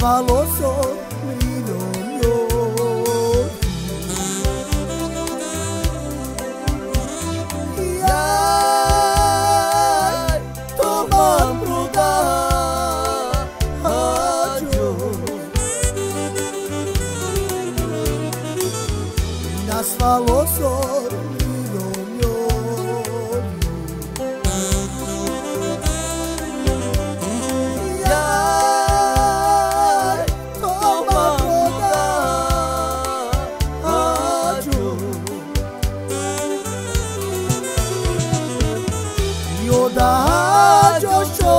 falou sorrido meu E ai, toma pro da rádio Nas falou sorrido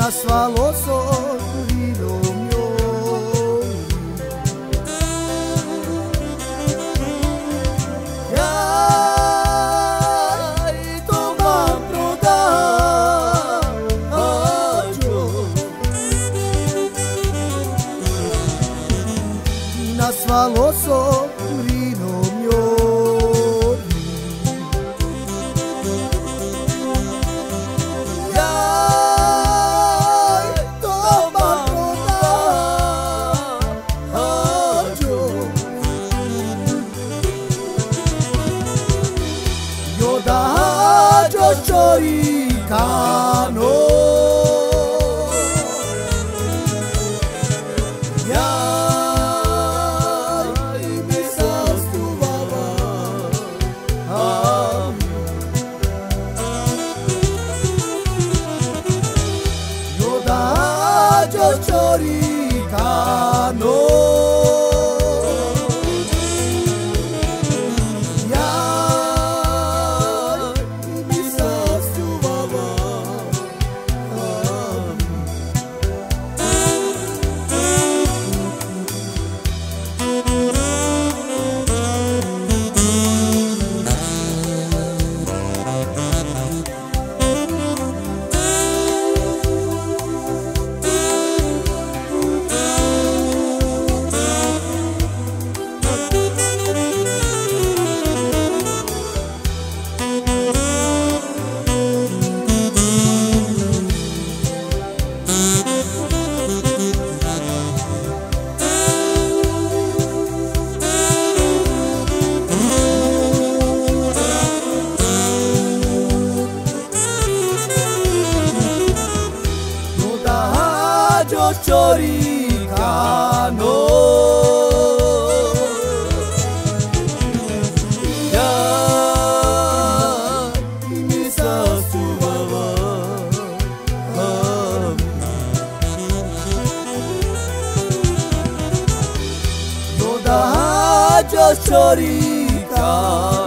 Nas falou sorrido meu Yai, toma pro da rádio Nas falou sorrindo lọ́jọ́ ìkànnì. chochoricano. Ya misa subaba toda chochoricano.